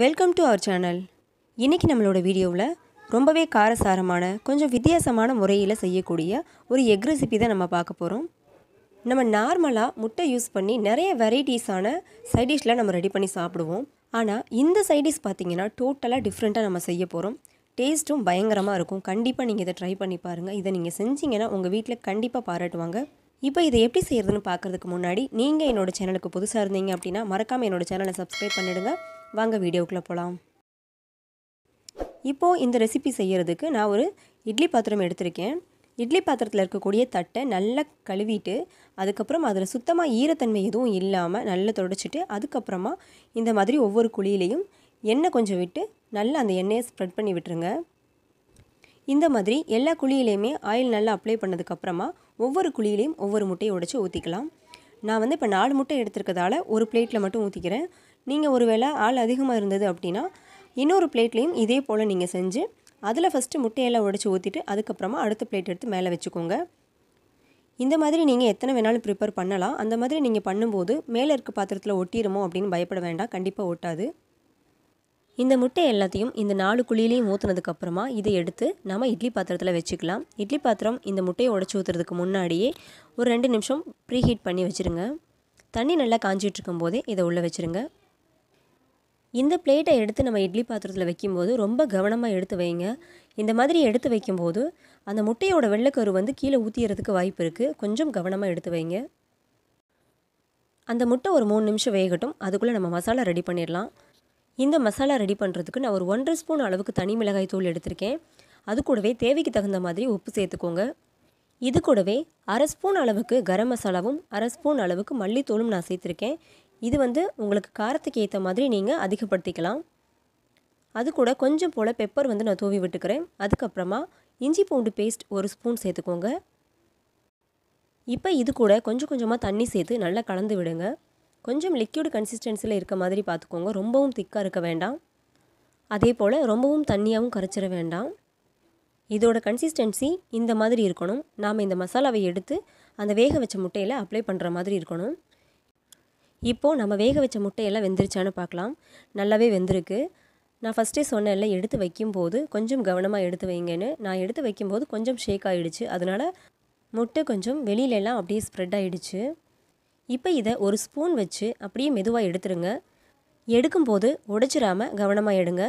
Welcome to our channel இன்றைக்கி நம்மளோட வீடியோவில் ரொம்பவே காரசாரமான கொஞ்சம் வித்தியாசமான முறையில் செய்யக்கூடிய ஒரு எக் ரெசிபி தான் நம்ம பார்க்க போகிறோம் நம்ம நார்மலாக முட்டை யூஸ் பண்ணி நிறைய வெரைட்டிஸான சைடிஷ்லாம் நம்ம ரெடி பண்ணி சாப்பிடுவோம். ஆனால் இந்த சைடிஷ் பார்த்தீங்கன்னா டோட்டலாக டிஃப்ரெண்ட்டாக நம்ம செய்ய போகிறோம் டேஸ்ட்டும் பயங்கரமாக இருக்கும். கண்டிப்பாக நீங்கள் இதை ட்ரை பண்ணி பாருங்கள் இதை நீங்கள் செஞ்சீங்கன்னா உங்கள் வீட்டில் கண்டிப்பாக பாராட்டுவாங்க. இப்போ இதை எப்படி செய்கிறதுன்னு பார்க்குறதுக்கு முன்னாடி நீங்கள் என்னோடய சேனலுக்கு புதுசாக இருந்தீங்க அப்படின்னா மறக்காமல் என்னோட சேனலை சப்ஸ்கிரைப் பண்ணிடுங்க. வாங்க வீடியோக்குள்ளே போகலாம் இப்போது இந்த ரெசிபி செய்கிறதுக்கு நான் ஒரு இட்லி பாத்திரம் எடுத்திருக்கேன். இட்லி பாத்திரத்தில் இருக்கக்கூடிய தட்டை நல்லா கழுவிட்டு அதுக்கப்புறம் அதில் சுத்தமாக ஈரத்தன்மை எதுவும் இல்லாமல் நல்லா தொடச்சிட்டு அதுக்கப்புறமா இந்த மாதிரி ஒவ்வொரு குழியிலையும் எண்ணெய் கொஞ்சம் விட்டு நல்லா அந்த எண்ணெயை ஸ்ப்ரெட் பண்ணி விட்டுருங்க. இந்த மாதிரி எல்லா குழியிலையுமே ஆயில் நல்லா அப்ளை பண்ணதுக்கப்புறமா ஒவ்வொரு குழியிலையும் ஒவ்வொரு முட்டையை உடச்சி ஊற்றிக்கலாம் நான் வந்து இப்போ நாலு முட்டை எடுத்துருக்கதால ஒரு பிளேட்டில் மட்டும் ஊற்றிக்கிறேன் நீங்கள் ஒரு வேளை ஆள் அதிகமாக இருந்தது அப்படின்னா இன்னொரு பிளேட்லேயும் இதே போல் நீங்கள் செஞ்சு அதில் ஃபஸ்ட்டு முட்டையெல்லாம் உடச்சி ஊற்றிட்டு அதுக்கப்புறமா அடுத்த பிளேட் எடுத்து மேலே வச்சுக்கோங்க. இந்த மாதிரி நீங்கள் எத்தனை வேணாலும் ப்ரிப்பேர் பண்ணலாம். அந்த மாதிரி நீங்கள் பண்ணும்போது மேலே இருக்க பாத்திரத்தில் ஒட்டிடுமோ அப்படின்னு பயப்பட வேண்டாம். கண்டிப்பாக ஒட்டாது. இந்த முட்டை எல்லாத்தையும் இந்த நாலு குழியிலையும் ஊற்றுனதுக்கப்புறமா இதை எடுத்து நம்ம இட்லி பாத்திரத்தில் வச்சுக்கலாம். இட்லி பாத்திரம் இந்த முட்டையை உடச்சி ஊற்றுறதுக்கு முன்னாடியே ஒரு ரெண்டு நிமிஷம் ப்ரீ ஹீட் பண்ணி வச்சுருங்க. தண்ணி நல்லா காஞ்சிட்டு இருக்கும்போதே இதை உள்ளே வச்சுருங்க. இந்த பிளேட்டை எடுத்து நம்ம இட்லி பாத்திரத்தில் வைக்கும்போது ரொம்ப கவனமாக எடுத்து வைங்க. இந்த மாதிரி எடுத்து வைக்கும்போது அந்த முட்டையோட வெள்ளைக்கரு வந்து கீழே ஊற்றிறதுக்கு வாய்ப்பு இருக்குது கொஞ்சம் கவனமாக எடுத்து வைங்க. அந்த முட்டை ஒரு மூணு நிமிஷம் வேகட்டும். அதுக்குள்ளே நம்ம மசாலா ரெடி பண்ணிடலாம். இந்த மசாலா ரெடி பண்ணுறதுக்கு நான் ஒரு ஒன்றரை ஸ்பூன் அளவுக்கு தனி மிளகாய் தூள் எடுத்திருக்கேன். அது கூடவே தேவைக்கு தகுந்த மாதிரி உப்பு சேர்த்துக்கோங்க. இது கூடவே அரை ஸ்பூன் அளவுக்கு கரம் மசாலாவும் அரை ஸ்பூன் அளவுக்கு மல்லித்தூளும் நான் சேர்த்துருக்கேன். இது வந்து உங்களுக்கு காரத்துக்கு ஏற்ற மாதிரி நீங்கள் அதிகப்படுத்திக்கலாம். அது கூட கொஞ்சம் போல் பெப்பர் வந்து நான் தூவி விட்டுக்கிறேன். அதுக்கப்புறமா இஞ்சி பூண்டு பேஸ்ட் ஒரு ஸ்பூன் சேர்த்துக்கோங்க. இப்போ இது கூட கொஞ்சம் கொஞ்சமாக தண்ணி சேர்த்து நல்லா கலந்து விடுங்க. கொஞ்சம் லிக்யூடு கன்சிஸ்டன்சியில் இருக்க மாதிரி பார்த்துக்கோங்க. ரொம்பவும் திக்காக இருக்க வேண்டாம். அதே போல் ரொம்பவும் தண்ணியாகவும் கரைச்சிட வேண்டாம். இதோட கன்சிஸ்டன்சி இந்த மாதிரி இருக்கணும். நாம் இந்த மசாலாவை எடுத்து அந்த வேக வச்ச முட்டையில் அப்ளை பண்ணுற மாதிரி இருக்கணும். இப்போது நம்ம வேக வச்ச முட்டையெல்லாம் வெந்துருச்சான்னு பார்க்கலாம். நல்லாவே வெந்திருக்கு. நான் ஃபஸ்ட்டே சொன்னேன்ல எடுத்து வைக்கும்போது கொஞ்சம் கவனமாக எடுத்து வைங்கன்னு. நான் எடுத்து வைக்கும்போது கொஞ்சம் ஷேக் ஆகிடுச்சு அதனால் முட்டை கொஞ்சம் வெளியிலலாம் அப்படியே ஸ்ப்ரெட் ஆகிடுச்சு இப்போ இதை ஒரு ஸ்பூன் வச்சு அப்படியே மெதுவாக எடுத்துருங்க. எடுக்கும்போது உடைச்சிடாமல் கவனமாக எடுங்க.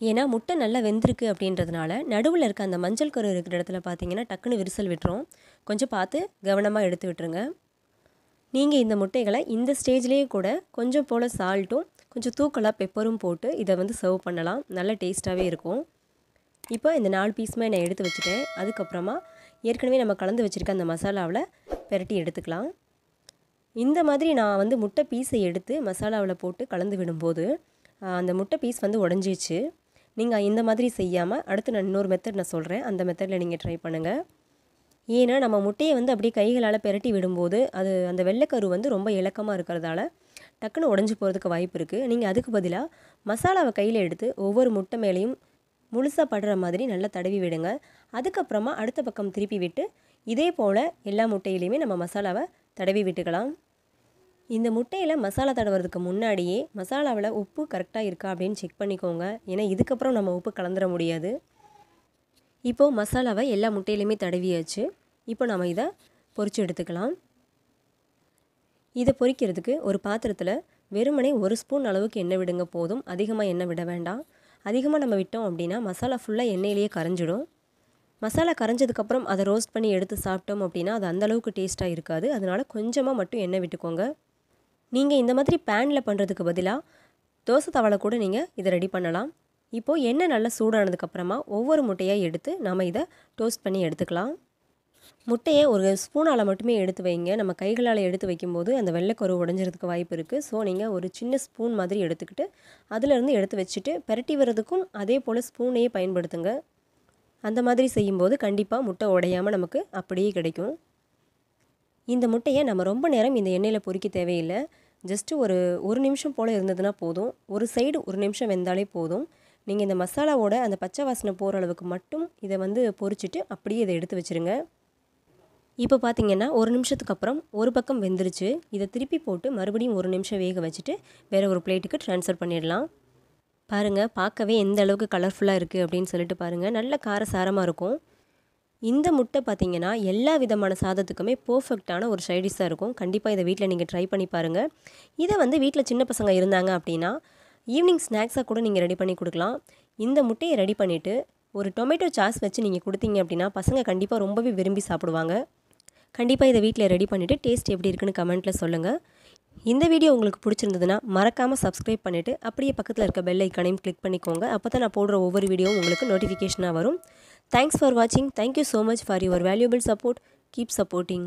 ஏன்னா முட்டை நல்லா வெந்திருக்கு அப்படின்றதுனால நடுவில் இருக்க அந்த மஞ்சள் கரு இருக்கிற இடத்துல பார்த்தீங்கன்னா டக்குன்னு விரிசல் விட்டுரும். கொஞ்சம் பார்த்து கவனமாக எடுத்து விட்டுருங்க. நீங்கள் இந்த முட்டைகளை இந்த ஸ்டேஜ்லேயே கூட கொஞ்சம் போல் சால்ட்டும் கொஞ்சம் தூக்கலாக பெப்பரும் போட்டு இதை வந்து சர்வ் பண்ணலாம். நல்ல டேஸ்ட்டாகவே இருக்கும். இப்போ இந்த நாலு பீஸுமே நான் எடுத்து வச்சுட்டேன். அதுக்கப்புறமா ஏற்கனவே நம்ம கலந்து வச்சுருக்க அந்த மசாலாவில் பெரட்டி எடுத்துக்கலாம். இந்த மாதிரி நான் வந்து முட்டை பீஸை எடுத்து மசாலாவில் போட்டு கலந்து விடும்போது அந்த முட்டை பீஸ் வந்து உடஞ்சிச்சு நீங்கள் இந்த மாதிரி செய்யாமல் அடுத்து நான் இன்னொரு மெத்தட் நான் சொல்கிறேன் அந்த மெத்தடில் நீங்கள் ட்ரை பண்ணுங்கள் ஏன்னா நம்ம முட்டையை வந்து அப்படியே கைகளால் பெரட்டி விடும்போது அது அந்த வெள்ளைக்கரு வந்து ரொம்ப இலக்கமாக இருக்கிறதால டக்குன்னு உடஞ்சி போகிறதுக்கு வாய்ப்பு இருக்குது நீங்கள் அதுக்கு பதிலாக மசாலாவை கையில் எடுத்து ஒவ்வொரு முட்டை மேலேயும் முழுசாக படுற மாதிரி நல்லா தடவி விடுங்க. அதுக்கப்புறமா அடுத்த பக்கம் திருப்பி விட்டு இதே போல் எல்லா முட்டையிலையுமே நம்ம மசாலாவை தடவி விட்டுக்கலாம். இந்த முட்டையில் மசாலா தடவுறதுக்கு முன்னாடியே மசாலாவில் உப்பு கரெக்டாக இருக்கா அப்படின்னு செக் பண்ணிக்கோங்க. ஏன்னா இதுக்கப்புறம் நம்ம உப்பு கலந்துட முடியாது. இப்போது மசாலாவை எல்லா முட்டையிலையுமே தடவியாச்சு. இப்போ நம்ம இதை பொறிச்சு எடுத்துக்கலாம். இதை பொரிக்கிறதுக்கு ஒரு பாத்திரத்தில் வெறுமனே ஒரு ஸ்பூன் அளவுக்கு எண்ணெய் விடுங்க போதும். அதிகமாக எண்ணெய் விட வேண்டாம். அதிகமாக நம்ம விட்டோம் அப்படின்னா மசாலா ஃபுல்லாக எண்ணெயிலேயே கரைஞ்சிடும். மசாலா கரைஞ்சதுக்கப்புறம் அதை ரோஸ்ட் பண்ணி எடுத்து சாப்பிட்டோம் அப்படின்னா அது அந்தளவுக்கு டேஸ்ட்டாக இருக்காது. அதனால் கொஞ்சமாக மட்டும் எண்ணெய் விட்டுக்கோங்க. நீங்கள் இந்த மாதிரி பேனில் பண்ணுறதுக்கு பதிலாக தோசை தவளை கூட நீங்கள் இதை ரெடி பண்ணலாம். இப்போது எண்ணெய் நல்லா சூடானதுக்கப்புறமா ஒவ்வொரு முட்டையாக எடுத்து நம்ம இதை டோஸ்ட் பண்ணி எடுத்துக்கலாம். முட்டையை ஒரு ஸ்பூனால் மட்டுமே எடுத்து வைங்க. நம்ம கைகளால் எடுத்து வைக்கும்போது அந்த வெள்ளைக்கரு உடஞ்சிறதுக்கு வாய்ப்பு இருக்குது ஸோ நீங்கள் ஒரு சின்ன ஸ்பூன் மாதிரி எடுத்துக்கிட்டு அதிலேருந்து எடுத்து வச்சுட்டு பெரட்டி வர்றதுக்கும் அதே போல் ஸ்பூனையே பயன்படுத்துங்க. அந்த மாதிரி செய்யும்போது கண்டிப்பாக முட்டை உடையாமல் நமக்கு அப்படியே கிடைக்கும். இந்த முட்டையை நம்ம ரொம்ப நேரம் இந்த எண்ணெயில் பொறிக்க தேவையில்லை. ஜஸ்ட்டு ஒரு ஒரு நிமிஷம் போல் இருந்ததுன்னா போதும். ஒரு சைடு ஒரு நிமிஷம் வெந்தாலே போதும். நீங்கள் இந்த மசாலாவோட அந்த பச்சை வாசனை போகிற அளவுக்கு மட்டும் இதை வந்து பொறிச்சிட்டு அப்படியே இதை எடுத்து வச்சுருங்க. இப்போ பார்த்தீங்கன்னா ஒரு நிமிஷத்துக்கு அப்புறம் ஒரு பக்கம் வெந்துருச்சு. இதை திருப்பி போட்டு மறுபடியும் ஒரு நிமிஷம் வேக வச்சுட்டு வேறு ஒரு பிளேட்டுக்கு ட்ரான்ஸ்ஃபர் பண்ணிடலாம். பாருங்கள் பார்க்கவே எந்த அளவுக்கு கலர்ஃபுல்லாக இருக்குது அப்படின்னு சொல்லிட்டு பாருங்கள் நல்ல காரசாரமாக இருக்கும். இந்த முட்டை பார்த்தீங்கன்னா எல்லா விதமான சாதத்துக்குமே பர்ஃபெக்டான ஒரு சைடிஷாக இருக்கும். கண்டிப்பாக இதை வீட்டில் நீங்கள் ட்ரை பண்ணி பாருங்கள் இதை வந்து வீட்டில் சின்ன பசங்க இருந்தாங்க அப்படின்னா ஈவினிங் ஸ்நாக்ஸாக கூட நீங்கள் ரெடி பண்ணி கொடுக்கலாம். இந்த முட்டையை ரெடி பண்ணிவிட்டு ஒரு டொமேட்டோ சாஸ் வச்சு நீங்கள் கொடுத்தீங்க அப்படின்னா பசங்க கண்டிப்பாக ரொம்பவே விரும்பி சாப்பிடுவாங்க. கண்டிப்பாக இதை வீட்டில் ரெடி பண்ணிவிட்டு டேஸ்ட் எப்படி இருக்குன்னு கமெண்ட்டில் சொல்லுங்கள் இந்த வீடியோ உங்களுக்கு பிடிச்சிருந்ததுன்னா மறக்காமல் சப்ஸ்கிரைப் பண்ணிவிட்டு அப்படியே பக்கத்தில் இருக்க பெல் ஐக்கனையும் கிளிக் பண்ணிக்கோங்க. அப்போ தான் நான் போடுற ஒவ்வொரு வீடியோவும் உங்களுக்கு நோட்டிஃபிகேஷனாக வரும். தேங்க்ஸ் ஃபார் வாட்சிங் thank you so much for your valuable support keep supporting